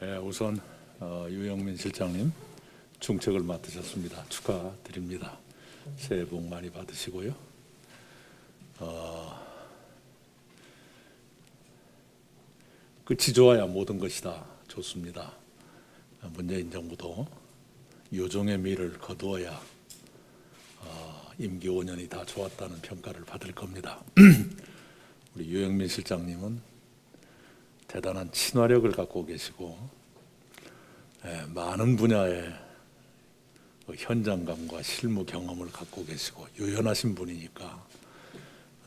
네, 우선 어, 유영민 실장님 중책을 맡으셨습니다. 축하드립니다. 새해 복 많이 받으시고요. 어, 끝이 좋아야 모든 것이다. 좋습니다. 어, 문재인 정부도 요정의 미를 거두어야 어, 임기 5년이 다 좋았다는 평가를 받을 겁니다. 우리 유영민 실장님은 대단한 친화력을 갖고 계시고 예, 많은 분야의 그 현장감과 실무 경험을 갖고 계시고 유연하신 분이니까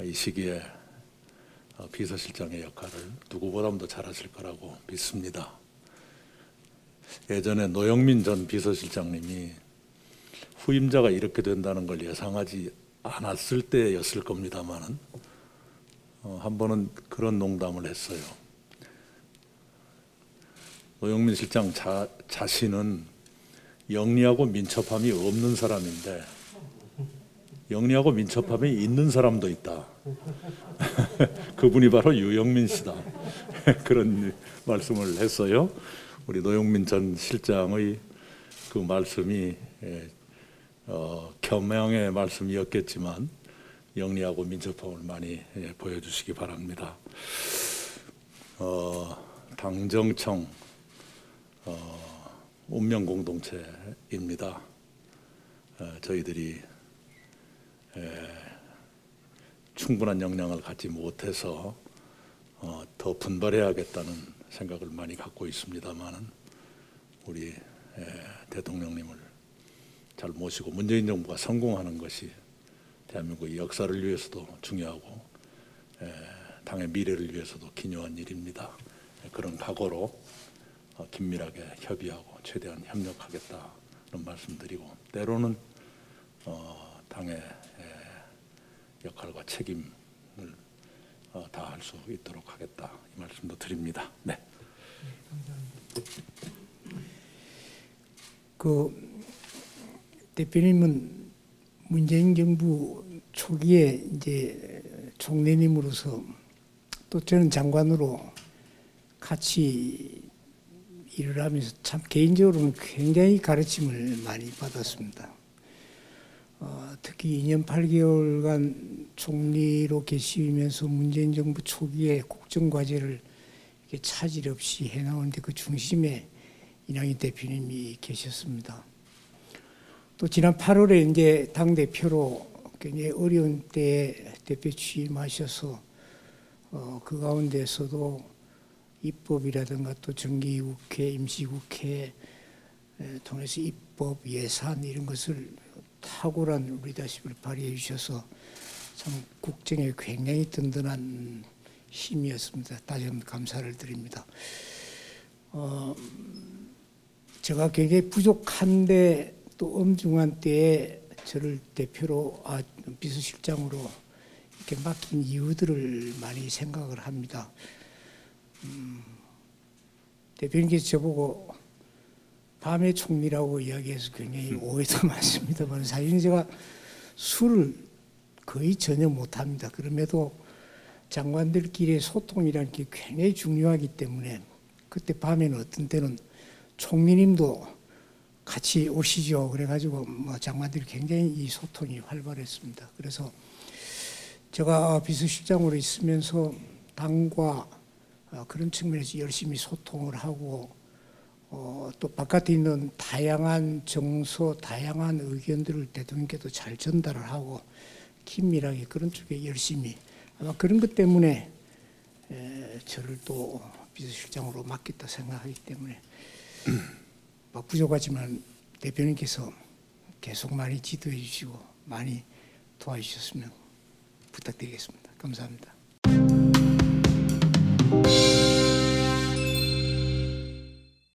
이 시기에 어, 비서실장의 역할을 누구보다도 잘하실 거라고 믿습니다. 예전에 노영민 전 비서실장님이 후임자가 이렇게 된다는 걸 예상하지 않았을 때였을 겁니다만은 어, 한 번은 그런 농담을 했어요. 노영민 실장 자, 자신은 영리하고 민첩함이 없는 사람인데 영리하고 민첩함이 있는 사람도 있다. 그분이 바로 유영민 씨다. 그런 말씀을 했어요. 우리 노영민 전 실장의 그 말씀이 예, 어, 겸양의 말씀이었겠지만 영리하고 민첩함을 많이 예, 보여주시기 바랍니다. 어, 당정청 어, 운명 공동체입니다. 어, 저희들이 에, 충분한 역량을 갖지 못해서 어, 더 분발해야겠다는 생각을 많이 갖고 있습니다만은 우리 에, 대통령님을 잘 모시고 문재인 정부가 성공하는 것이 대한민국의 역사를 위해서도 중요하고 에, 당의 미래를 위해서도 기묘한 일입니다. 그런 각오로 어, 긴밀하게 협의하고 최대한 협력하겠다는 말씀드리고 때로는 어, 당의 에, 역할과 책임을 어, 다할 수 있도록 하겠다 이 말씀도 드립니다. 네. 그 대표님은 문재인 정부 초기에 이제 총리님으로서 또 저는 장관으로 같이 일을 하면서 참 개인적으로는 굉장히 가르침을 많이 받았습니다. 어, 특히 2년 8개월간 총리로 계시면서 문재인 정부 초기에 국정 과제를 이렇게 차질 없이 해나오는데 그 중심에 이낙연 대표님이 계셨습니다. 또 지난 8월에 이제 당 대표로 굉장히 어려운 때에 대표 취임하셔서 어, 그 가운데서도 입법이라든가 또 정기국회, 임시국회 통해서 입법, 예산 이런 것을 탁월한 리더십을 발휘해 주셔서 참 국정에 굉장히 든든한 힘이었습니다. 다시 한번 감사를 드립니다. 어, 제가 굉장히 부족한데 또 엄중한 때에 저를 대표로 아, 비서실장으로 이렇게 맡긴 이유들을 많이 생각을 합니다. 음, 대표님께서 저보고 밤의 총리라고 이야기해서 굉장히 오해도 많습니다만 사실은 제가 술을 거의 전혀 못합니다. 그럼에도 장관들끼리의 소통이라는 게 굉장히 중요하기 때문에 그때 밤에는 어떤 때는 총리님도 같이 오시죠. 그래가지고 뭐 장관들이 굉장히 이 소통이 활발했습니다. 그래서 제가 비서실장으로 있으면서 당과 어, 그런 측면에서 열심히 소통을 하고 어, 또 바깥에 있는 다양한 정서, 다양한 의견들을 대통령께도 잘 전달을 하고 긴밀하게 그런 쪽에 열심히 아마 그런 것 때문에 에, 저를 또 비서실장으로 맡겠다 생각하기 때문에 막 부족하지만 대표님께서 계속 많이 지도해 주시고 많이 도와주셨으면 부탁드리겠습니다. 감사합니다.